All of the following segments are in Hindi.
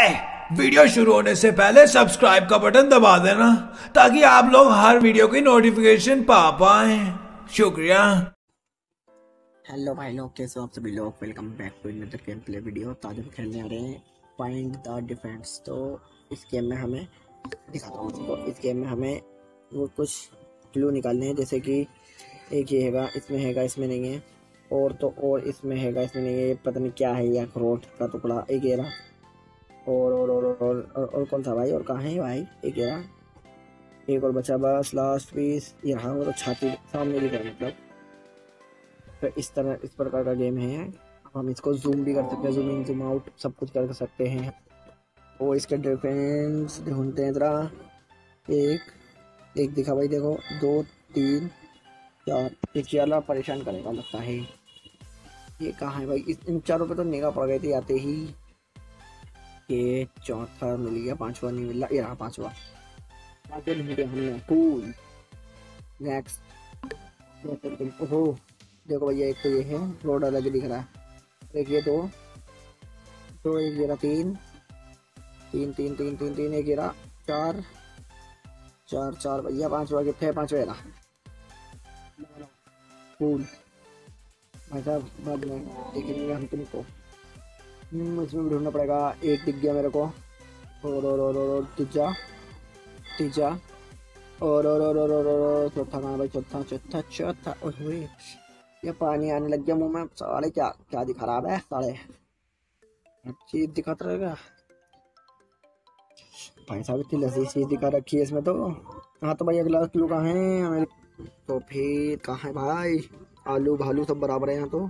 हाय वीडियो शुरू होने से पहले सब्सक्राइब का बटन दबा देना, ताकि आप लोग हर वीडियो की नोटिफिकेशन पा पाए। शुक्रिया। हेलो भाई लोग, कैसे हो आप सभी लोग? Welcome back to another game play video तो आज हम खेलने आ रहे हैं फाइंड द डिफेंस तो इस गेम में हमें, दिखाता हूँ तो इस गेम में हमें वो कुछ क्लू निकालने हैं। जैसे कि एक ये हैगा, इसमें हैगा, इसमें नहीं है। और तो और इसमें हैगा, इसमें नहीं है। पता नहीं क्या है, ये अखरोट का टुकड़ा, एक ये रहा। और और और और, और, और, कौन सा भाई? और कहाँ है भाई? एक रहा। एक और बचा बस लास्ट पीस ये रहा वो तो छाती सामने भी कर मतलब। तो इस तरह इस प्रकार का गेम है हम इसको जूम भी कर सकते हैं जूम इन जूम आउट सब कुछ कर सकते हैं। और इसके डिफेंस ढूंढते हैं जरा। एक एक दिखा भाई देखो। दो तीन चार। एक वाला परेशान करेगा लगता है। ये कहाँ है भाई? इन चारों पे तो निगाह पड़ गई थी आते ही। ये चौथा मिल गया पांचवा नहीं मिला। ये रहा पांचवा। पांचवा ढूंढ गया हमने। कूल नेक्स्ट ओहो देखो भैया एक तो ये है रोड अलग दिख रहा है। एक ये दो दो एक गिरा तीन। तीन तीन तीन तीन तीन एक गिरा चार। चार चार भैया पांचवा कितने पांचवा रहा। फूल भाई साहब बाद में देखेंगे हम तुमको। इसमें ढूंढना पड़ेगा एक दिख गया मेरे को और और और और तीजा तीजा और और और और और चौथा कहाँ भाई चौथा चौथा चौथा ओए ये पानी आने लग गया मुँह में साले क्या क्या दिखा रहा है साले चीज़ दिखाता रहेगा भाई साहब इतनी लजीज चीज़ दिखा रखी है इसमें तो हाँ तो भाई अगला क्लू कहाँ है तो फिर कहाँ है भाई आलू भालू सब बराबर है यहाँ तो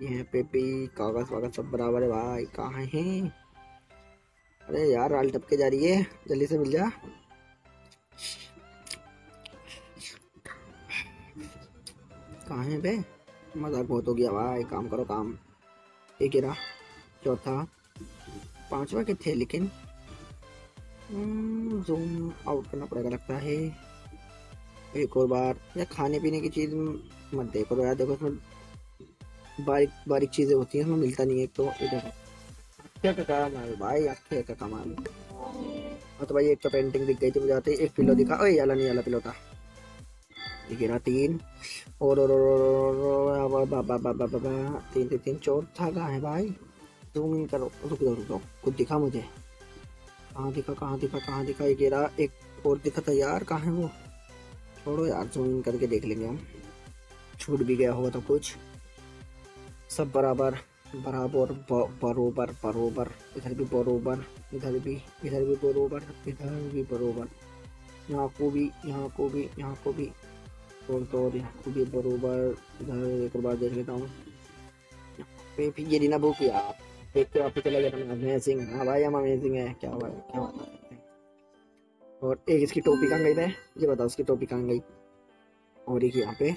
ये पेपी कागज़ वागज सब बराबर है भाई। कहाँ है? अरे यार, आल टपके जा रही है। जल्दी से मिल जा। कहाँ है बे? मज़ाक बहुत हो गया भाई। काम करो काम। एक गिरा। चौथा। पांचवा के थे लेकिन? जूम आउट करना पड़ेगा लगता है। एक और बार। या खाने पीने की चीज़ मत देखो तो यार, देखो इसमें बारीक बारीक चीज़ें होती हैं इसमें मिलता नहीं है तो इधर क्या क्या कमाल भाई अच्छे क्या कमाल हाँ तो भाई एक तो पेंटिंग दिख गई थी मुझे आते एक पिलो दिखा ओए याला नहीं याला पिलो था ये गिरा तीन और तीन तीन तीन चौथा कहाँ है भाई जूम इन करो रुक दो रुक दो कुछ दिखा मुझे कहाँ दिखा कहाँ दिखा कहाँ दिखा ये गिरा एक और दिखा था यार कहाँ है वो छोड़ो यार जूम इन करके देख लेंगे हम छूट भी गया होगा तो कुछ सब बराबर बराबर बरोबर बरोबर, इधर भी बरोबर, इधर भी इधर भी बरोबर, इधर भी बरोबर। यहाँ को भी, यहाँ को भी, यहाँ को भी और तो और यहाँ को भी बरोबर, इधर एक बार देख लेता हूँ। फिर ये ना बुक यार देख के वापस चला गया अमेजिंग हाँ। भाई, हम अमेजिंग है, क्या हुआ, क्या और एक इसकी टोपी कहाँ गई है ये बताओ उसकी टोपी कहाँ गई? और एक यहाँ पे।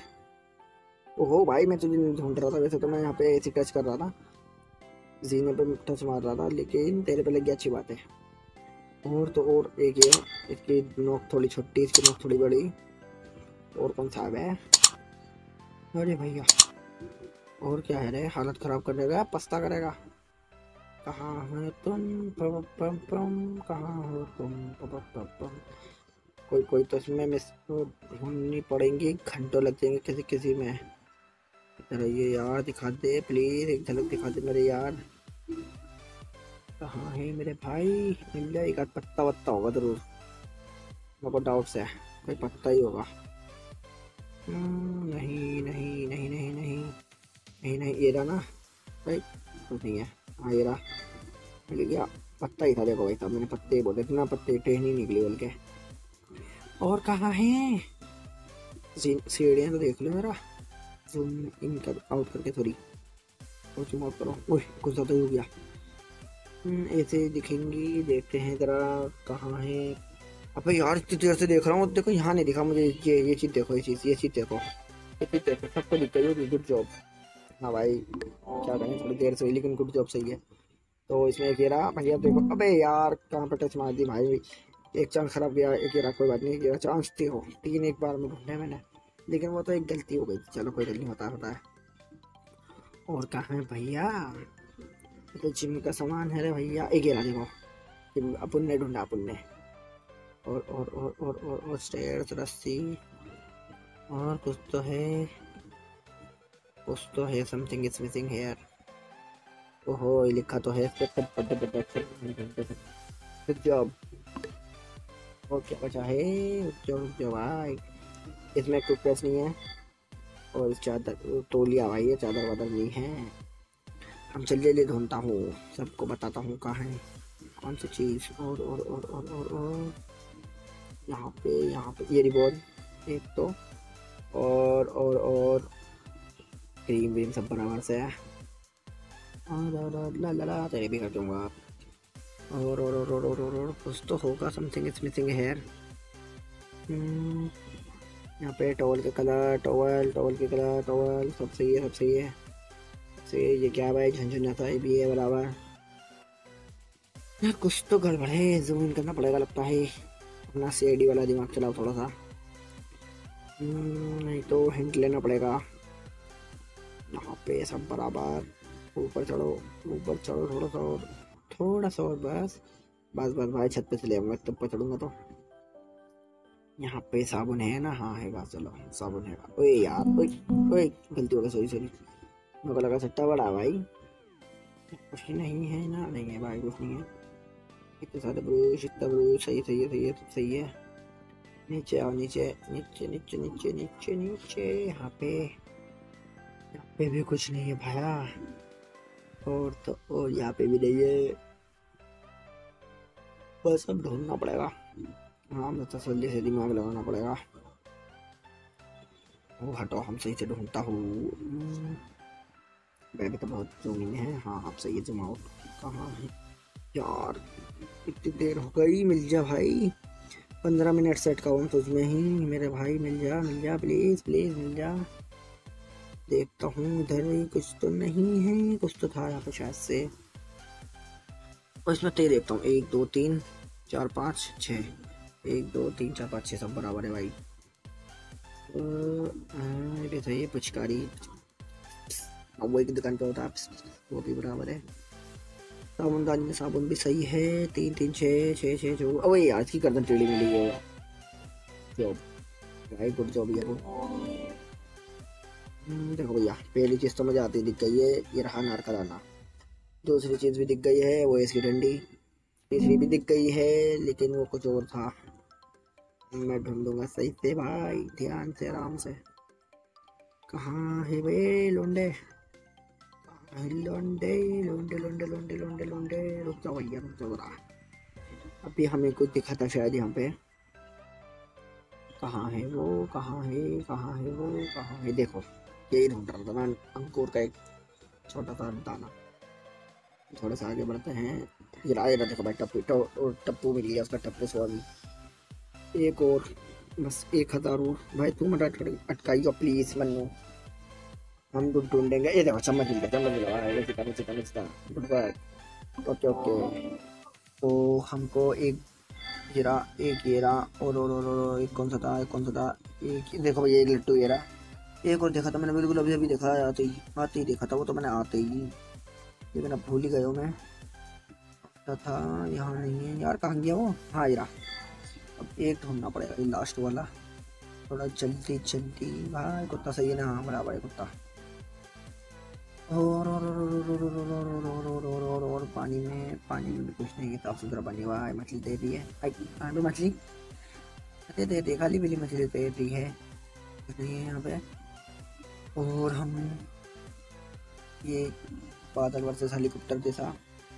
ओहो भाई, मैं तुझे ढूंढ रहा था, वैसे तो मैं यहाँ पे ऐसी टच कर रहा था। जीने पे टच मार रहा था, लेकिन तेरे पे लग गया अच्छी बात। है और तो और एक ये, इसकी नोक थोड़ी छोटी, इसकी नोक थोड़ी बड़ी। और कौन सा है? अरे भैया, और क्या है रे? हालत खराब कर देगा पछता करेगा। कहाँ है तुम? पम पम पम, कहाँ हो तुम? पम पम पम कोई कोई तो इसमें मिस ढूंढनी पड़ेंगी, घंटों लग जाएँगे किसी किसी में। ये यार दिखा दे प्लीज़ एक झलक दिखा दे मेरे यार। कहाँ है मेरे भाई? मिल जाए एक पत्ता वत्ता होगा ज़रूर। मेरे को डाउट्स है, कोई पत्ता ही होगा। नहीं नहीं नहीं नहीं नहीं नहीं नहीं, ये रहा ना। भाई, कुछ नहीं है। हाँ ये रहा। मिल गया। पत्ता ही था, देखो भाई साहब, मैंने पत्ते ही बोले, इतना पत्ते टहनी निकली बोल के और कहाँ है? सीढ़ियाँ तो देख लो मेरा। जूम इन कर आउट करके थोड़ी और जूम आउट करो. ओह कुछ ज़्यादा ही हो गया ऐसे दिखेंगी, देखते हैं ज़रा कहाँ है. अब यार, इतनी देर से देख रहा हूँ, देखो, यहाँ नहीं दिखा मुझे. ये ये चीज़ देखो, ये चीज़ ये चीज़ देखो. ये चीज़ देखो सबको दिख गई होगी गुड जॉब हाँ भाई, क्या करें, थोड़ी देर से लेकिन गुड जॉब सही है. तो इसमें कह रहा भैया देखो, अबे यार, कहाँ पर टच मार दी भाई. एक चांस खराब गया एक रहा, कोई बात नहीं एक चांस थी हो तीन एक बार में ढूंढे मैंने. लेकिन वो तो एक गलती हो गई चलो कोई गलती होता होता है। और कहाँ है भैया? तो जिम का सामान है रे भैया। एक गिरा देखो। अपन ने ढूंढा अपन ने और और और और और, और स्टेयर्स रस्सी। और कुछ तो है। कुछ तो है समथिंग इज़ मिसिंग हेयर ओहो लिखा तो है। जॉब और क्या बचा है? रुक जाओ भाई इसमें टूथपेस्ट नहीं है और चादर तोलिया भाई ये चादर वादर नहीं है हम चल जल्दी ढूंढता हूँ सबको बताता हूँ कहाँ है कौन सी चीज़ और और और और और और यहाँ पे यहाँ पे ये रिबॉन एक तो और और और क्रीम व्रीम सब बराबर से है ला ला ला तेरे भी कर दूँगा और और और और और और और कुछ तो होगा समथिंग इज़ मिसिंग हेयर यहाँ पे टॉवल के कलर टॉवल टॉवल के कलर टॉवल सब सही है सब सही है। से ये क्या भाई झंझन सा ये भी है बराबर। यार कुछ तो गड़बड़ है जूम करना पड़ेगा लगता है। अपना सी वाला दिमाग चलाओ थोड़ा सा हम्म, नहीं तो हिंट लेना पड़ेगा। यहाँ पे सब बराबर। ऊपर चढ़ो ऊपर चढ़ो थोड़ा सा और थोड़ा सा और बस। बस बस भाई छत पे चले आऊँगा तब पर चढ़ूँगा तो। यहाँ पे साबुन है ना? हाँ है चलो, साबुन है। ओए यार, ओए ओए, गलती हो गई सॉरी सॉरी मेरे को लगा सट्टा बड़ा भाई। कुछ नहीं है ना? नहीं है भाई, कुछ नहीं है। इतने सारे ब्रूश, इतना ब्रूश, सही सही है सही है, सब सही है। नीचे आओ, नीचे नीचे नीचे नीचे नीचे नीचे, यहाँ पे। यहाँ पे भी कुछ नहीं है भाया। और तो और यहाँ पे भी नहीं है। बस अब ढूंढना पड़ेगा। हाँ मैं तसल्ली से दिमाग लगाना पड़ेगा। वो हटो, हम सही से ढूंढता हूँ। बैग तो बहुत जूमिंग है। हाँ आप सही है जूम आउट कहाँ है? यार, इतनी देर हो गई, मिल जा भाई। पंद्रह मिनट सेट का हूँ तुझ में ही। मेरे भाई, मिल जा मिल जा प्लीज़ प्लीज़ मिल जा। देखता हूँ इधर, कुछ तो नहीं है, कुछ तो था यहाँ पे शायद से। और इसमें तेरे देखता हूँ। एक, दो, तीन, चार, पाँच, छः। एक दो तीन चार पाँच छः सब बराबर है भाई। तो, ये पुचकारी। अब वो एक दुकान पे होता है वो भी बराबर है। साबुन दानी में साबुन भी सही है। तीन तीन छः छः छः जो। अब ये आज की गर्दन टेढ़ी मिली है। जॉब भाई गुड जॉब ये हम्म, देखो भैया पहली चीज़ तो मुझे आती दिख गई है ये रहा नार का दाना। दूसरी चीज़ भी दिख गई है वो इसकी डंडी। तीसरी भी दिख गई है लेकिन वो कुछ और था। मैं ढूंढूँगा सही से भाई, ध्यान से, आराम से। कहाँ है वे लोंडे? लोंडे? लोंडे लोंडे लोंडे लोंडे लोंडे। रुक जाओ भैया, रुक जाओ रहा अभी हमें कुछ दिखा था शायद यहाँ पे। कहाँ है वो, कहाँ है कहाँ है वो, कहाँ है? देखो, यही ढूंढ रहा था मैं, अंकुर का एक छोटा सा दाना। थोड़ा सा आगे बढ़ते हैं। ये राय देखो भाई, टप्पू टप्पू मिल गया उसका, टप्पू स्वामी एक और, बस एक हज़ार और। भाई तू मत अटकाइयो प्लीज़ मन्नू। हम तो ढूंढेंगे। ये देखो, चम्मच मिल गया, चम्मच मिल गया। Chicken chicken chicken good bye okay okay. तो हमको एक हीरा एक हीरा और और और एक कौन सा था, एक कौन सा था, एक देखो भैया एक लट्टू हीरा एक और देखा था मैंने, बिल्कुल अभी अभी देखा, आते ही आते ही देखा था, वो तो मैंने आते ही। लेकिन अब भूल ही गए मैं। था, यहाँ नहीं है। यार, कहाँ गया वो? हाँ हीरा अब एक ढूंढना पड़ेगा ये लास्ट वाला थोड़ा जल्दी जल्दी भाई कुत्ता सही है ना हाँ बराबर है कुत्ता और और और और और और और पानी में पानी में भी कुछ नहीं है साफ़ सुथरा पानी हुआ है मछली दे रही है कहाँ पे मछली दे दे दे खाली पीली मछली दे रही है है यहाँ पे और हम ये बादल वर्सेस हेलीकॉप्टर जैसा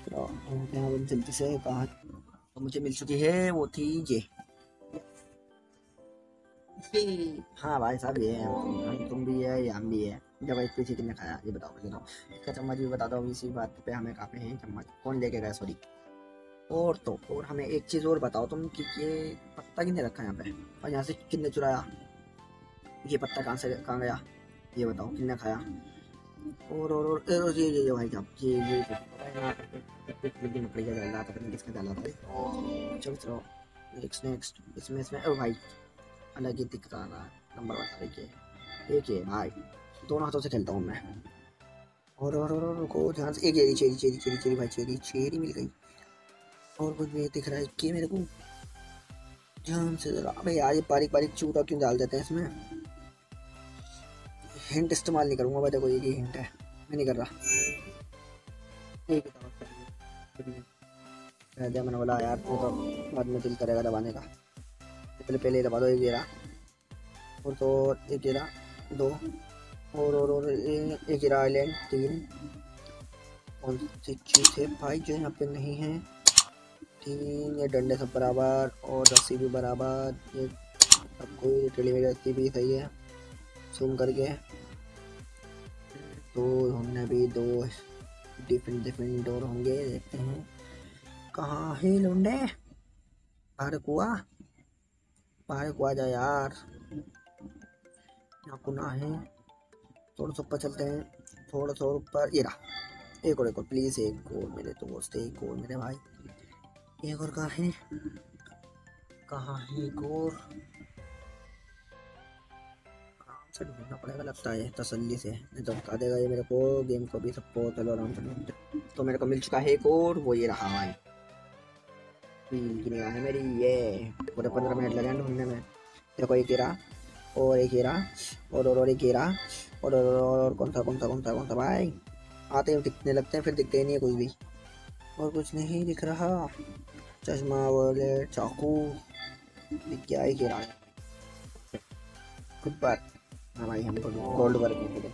घूमते हैं जल्दी से कहाँ तो मुझे मिल चुकी है वो थी ये हाँ भाई साहब ये हम तुम भी है हम भी है जब एक पीछे कितने खाया ये बताओ बताओ इसका चम्मच भी बता दो इसी बात पे हमें काफ़ी है चम्मच कौन लेके गया सॉरी और तो और हमें एक चीज़ और बताओ तुम कि ये पत्ता कितने रखा है यहाँ पे और यहाँ से कितने चुराया ये पत्ता कहाँ से कहाँ गया ये बताओ कितने खाया और और और, और ये ये भाई साहब ये ये किसका डाला था चलो चलो नेक्स्ट नेक्स्ट इसमें इसमें ओ भाई अलग ही दिखता रहा है, नंबर बता देखिए ये, भाई, दोनों हाथों से खेलता हूँ मैं। और और और रुको, ध्यान से, एक cherry cherry cherry cherry cherry, भाई, चेरी चेरी मिल गई। और कुछ भी दिख रहा है, कि मेरे को? ध्यान से जरा अबे यार ये बारीक बारीक चूटा क्यों डाल देते हैं इसमें? हिंट इस्तेमाल नहीं करूँगा, भाई, देखो, ये हिंट है। मैं नहीं कर रहा। एक मैंने बोला, यार तो बाद में दिल करेगा दबाने का। पहले पहले दबा दो, एक गेरा। और तो एक गेरा, दो। और और और, एक गिरा आइलैंड तीन। कौन सी चीज़ है भाई, जो यहाँ पे नहीं है, तीन, ये डंडे सब बराबर, और रस्सी भी बराबर, ये सब कोई टेली में रस्सी भी सही है सुन करके। तो हमने भी दो डिफरेंट डिफरेंट डोर होंगे, देखते हैं। कहाँ है लुंडे? बाहर कुआ? बाहर कुआ जा यार। यहाँ कुना है। थोड़ा सा ऊपर चलते हैं। थोड़ा सा ऊपर। ये रहा। एक और एक और प्लीज़ एक और मेरे दोस्त, एक और मेरे भाई। एक और कहाँ है? कहाँ है एक और? से ढूंढना पड़ेगा, लगता है, तसल्ली से। नहीं तो बता देगा ये मेरे को गेम को भी सबको चलो आराम से ढूंढते। तो मेरे को मिल चुका है एक और, वो ये रहा भाई। ये पूरे पंद्रह मिनट लगे ढूँढने में एक गिरा और एक और और एक और और और कौन कौन कौन कौन भाई आते हैं दिखने लगते हैं फिर दिखते ही नहीं है कुछ भी और कुछ नहीं दिख रहा चश्मा वाले चाकू क्या ही गिरा खुद पर हाँ भाई गोल्ड वर्क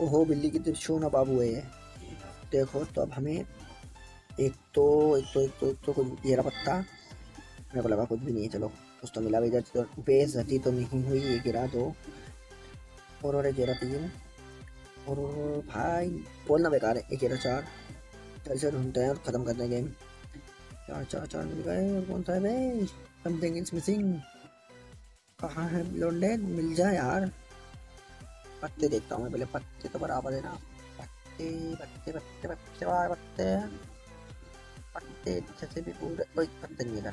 ओहो बिल्ली की तो ना बाबू है देखो तो अब हमें एक तो एक तो एक तो एक तो कुछ ये पत्ता मेरे को लगा कुछ भी नहीं है चलो कुछ तो मिला इधर तो बेइज्जती तो नहीं हुई ये गिरा दो और और एक गिरा तीन और भाई बोलना बेकार है एक गिरा चार चल से ढूंढते हैं और ख़त्म करते हैं गेम चार चार चार मिल गए और कौन सा है भाई समथिंग इज़ मिसिंग कहाँ है लोंडे मिल जाए यार पत्ते देखता हूँ मैं पहले पत्ते तो बराबर है ना पत्ते पत्ते पत्ते पत्ते पत्ते जैसे भी पूरे, कोई पत्ते नहीं इधर।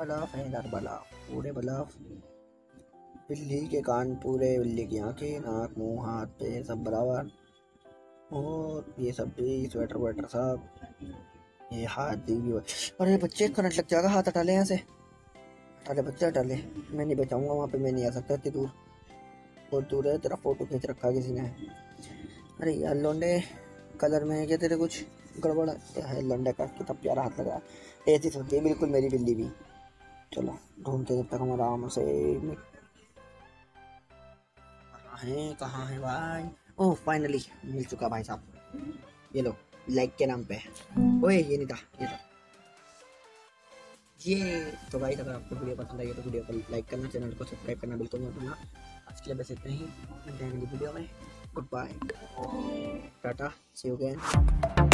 बलाफ है इधर बलाफ पूरे बलाफ बिल्ली के कान पूरे, बिल्ली की आँखें, नाक, मुँह, हाथ पे सब बराबर। और ये सब भी स्वेटर वेटर सब। ये हाथ दी भी। और ये बच्चे करंट लग जाएगा हाथ हटा ले यहाँ से। हटा ले बच्चे, हटा ले। मैं नहीं बचाऊँगा, वहाँ पे मैं नहीं आ सकता इतनी दूर। बहुत दूर है, तेरा फ़ोटो खींच रखा किसी ने। अरे यार, लोंडे कलर में क्या तेरे कुछ? गड़बड़ है, लोंडे का कितना प्यारा हाथ लगा। ऐसी सोचती है, बिल्कुल मेरी बिल्ली भी। चलो, ढूंढते जब तक हम आराम से कहाँ है कहाँ है भाई? ओह फाइनली मिल चुका भाई साहब। ये लो लाइक के नाम पे। ओए, ये नहीं था, ये था ये तो भाई, अगर आपको वीडियो पसंद आई तो वीडियो को लाइक करना चैनल को सब्सक्राइब करना बिल्कुल मत भूलना। आज के लिए बस इतना ही। मिलते हैं अगली वीडियो में। Good bye tata see you again